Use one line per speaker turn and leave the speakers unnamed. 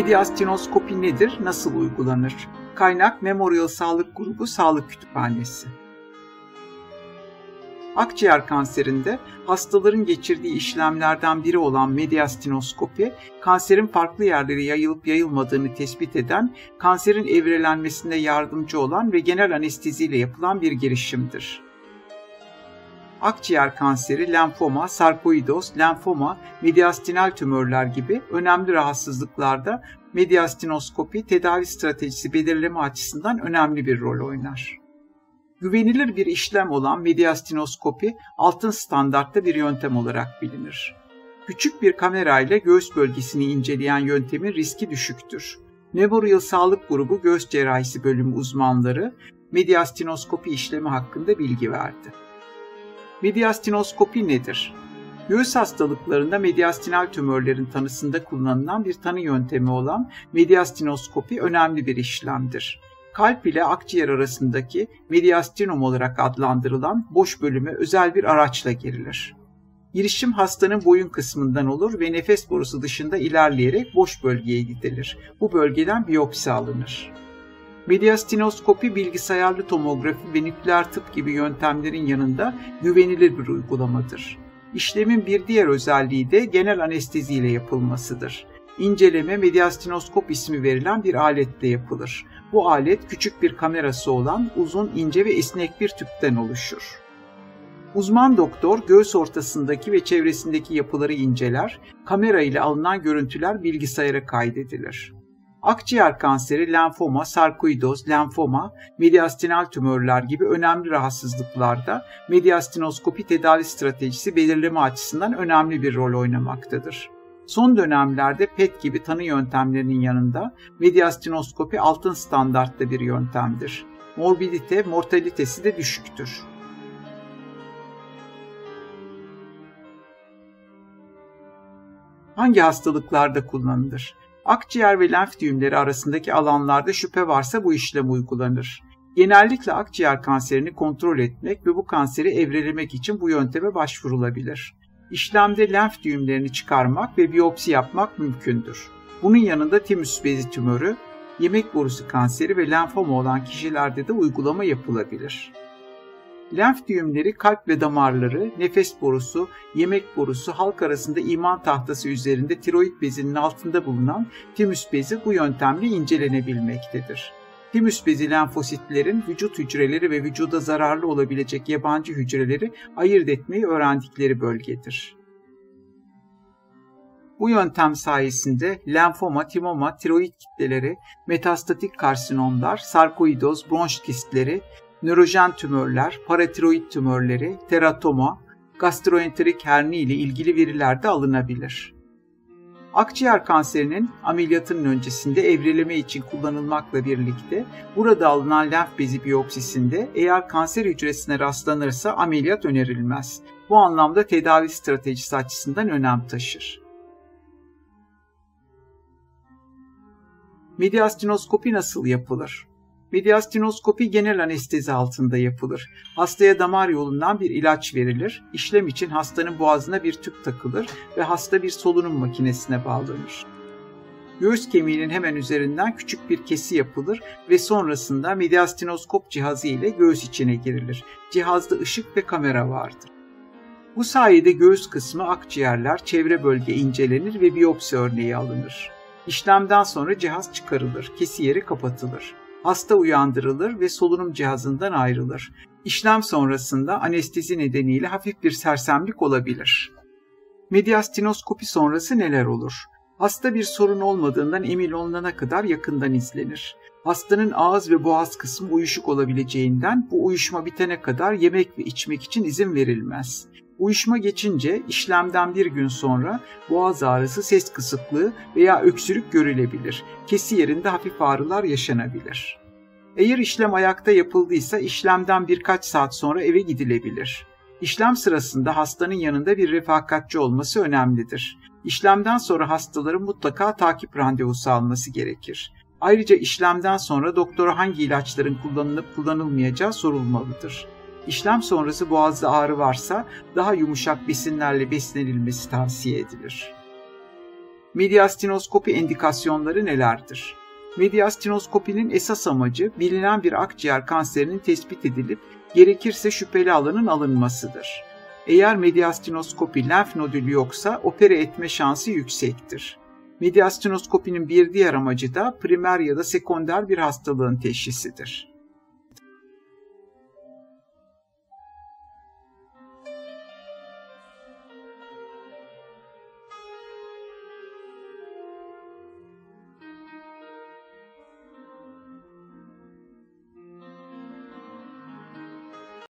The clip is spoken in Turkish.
Mediastinoskopi nedir, nasıl uygulanır? Kaynak Memorial Sağlık Grubu Sağlık Kütüphanesi. Akciğer kanserinde hastaların geçirdiği işlemlerden biri olan mediastinoskopi, kanserin farklı yerlere yayılıp yayılmadığını tespit eden, kanserin evrelenmesinde yardımcı olan ve genel anesteziyle yapılan bir girişimdir akciğer kanseri, lenfoma, sarkoidoz, lenfoma, mediastinal tümörler gibi önemli rahatsızlıklarda mediastinoskopi tedavi stratejisi belirleme açısından önemli bir rol oynar. Güvenilir bir işlem olan mediastinoskopi altın standartta bir yöntem olarak bilinir. Küçük bir kamera ile göğüs bölgesini inceleyen yöntemin riski düşüktür. Memorial Sağlık Grubu Göğüs Cerrahisi Bölümü uzmanları mediastinoskopi işlemi hakkında bilgi verdi. Mediastinoskopi nedir? Göğüs hastalıklarında mediastinal tümörlerin tanısında kullanılan bir tanı yöntemi olan mediastinoskopi önemli bir işlemdir. Kalp ile akciğer arasındaki mediastinom olarak adlandırılan boş bölüme özel bir araçla girilir. Girişim hastanın boyun kısmından olur ve nefes borusu dışında ilerleyerek boş bölgeye gidilir. Bu bölgeden biyopsi alınır. Mediastinoskopi bilgisayarlı tomografi ve nükleer tıp gibi yöntemlerin yanında güvenilir bir uygulamadır. İşlemin bir diğer özelliği de genel anestezi ile yapılmasıdır. İnceleme mediastinoskop ismi verilen bir aletle yapılır. Bu alet küçük bir kamerası olan uzun, ince ve esnek bir tüpten oluşur. Uzman doktor göğüs ortasındaki ve çevresindeki yapıları inceler, kamera ile alınan görüntüler bilgisayara kaydedilir. Akciğer kanseri, lenfoma, sarkoidoz, lenfoma, mediastinal tümörler gibi önemli rahatsızlıklarda mediastinoskopi tedavi stratejisi belirleme açısından önemli bir rol oynamaktadır. Son dönemlerde PET gibi tanı yöntemlerinin yanında mediastinoskopi altın standartta bir yöntemdir. Morbidite, mortalitesi de düşüktür. Hangi hastalıklarda kullanılır? Akciğer ve lenf düğümleri arasındaki alanlarda şüphe varsa bu işlem uygulanır. Genellikle akciğer kanserini kontrol etmek ve bu kanseri evrelemek için bu yönteme başvurulabilir. İşlemde lenf düğümlerini çıkarmak ve biyopsi yapmak mümkündür. Bunun yanında timüs bezi tümörü, yemek borusu kanseri ve lenfoma olan kişilerde de uygulama yapılabilir. Lenf düğümleri kalp ve damarları, nefes borusu, yemek borusu, halk arasında iman tahtası üzerinde tiroid bezinin altında bulunan timüs bezi bu yöntemle incelenebilmektedir. Timüs bezi lenfositlerin vücut hücreleri ve vücuda zararlı olabilecek yabancı hücreleri ayırt etmeyi öğrendikleri bölgedir. Bu yöntem sayesinde lenfoma, timoma, tiroid kitleleri, metastatik karsinomlar, sarkoidoz, bronş kistleri, nörojen tümörler, paratiroid tümörleri, teratoma, gastroenterik herni ile ilgili veriler de alınabilir. Akciğer kanserinin ameliyatının öncesinde evreleme için kullanılmakla birlikte burada alınan lenf bezi biyopsisinde eğer kanser hücresine rastlanırsa ameliyat önerilmez. Bu anlamda tedavi stratejisi açısından önem taşır. Mediastinoskopi nasıl yapılır? Mediastinoskopi genel anestezi altında yapılır. Hastaya damar yolundan bir ilaç verilir. İşlem için hastanın boğazına bir tüp takılır ve hasta bir solunum makinesine bağlanır. Göğüs kemiğinin hemen üzerinden küçük bir kesi yapılır ve sonrasında mediastinoskop cihazı ile göğüs içine girilir. Cihazda ışık ve kamera vardır. Bu sayede göğüs kısmı akciğerler, çevre bölge incelenir ve biyopsi örneği alınır. İşlemden sonra cihaz çıkarılır, kesi yeri kapatılır. Hasta uyandırılır ve solunum cihazından ayrılır. İşlem sonrasında anestezi nedeniyle hafif bir sersemlik olabilir. Mediastinoskopi sonrası neler olur? Hasta bir sorun olmadığından emin olunana kadar yakından izlenir. Hastanın ağız ve boğaz kısmı uyuşuk olabileceğinden bu uyuşma bitene kadar yemek ve içmek için izin verilmez. Uyuşma geçince işlemden bir gün sonra boğaz ağrısı, ses kısıklığı veya öksürük görülebilir. Kesi yerinde hafif ağrılar yaşanabilir. Eğer işlem ayakta yapıldıysa işlemden birkaç saat sonra eve gidilebilir. İşlem sırasında hastanın yanında bir refakatçi olması önemlidir. İşlemden sonra hastaların mutlaka takip randevusu alması gerekir. Ayrıca işlemden sonra doktora hangi ilaçların kullanılıp kullanılmayacağı sorulmalıdır. İşlem sonrası boğazda ağrı varsa daha yumuşak besinlerle beslenilmesi tavsiye edilir. Mediastinoskopi endikasyonları nelerdir? Mediastinoskopinin esas amacı bilinen bir akciğer kanserinin tespit edilip gerekirse şüpheli alanın alınmasıdır. Eğer mediastinoskopi lenf nodülü yoksa opere etme şansı yüksektir. Mediastinoskopinin bir diğer amacı da primer ya da sekonder bir hastalığın teşhisidir.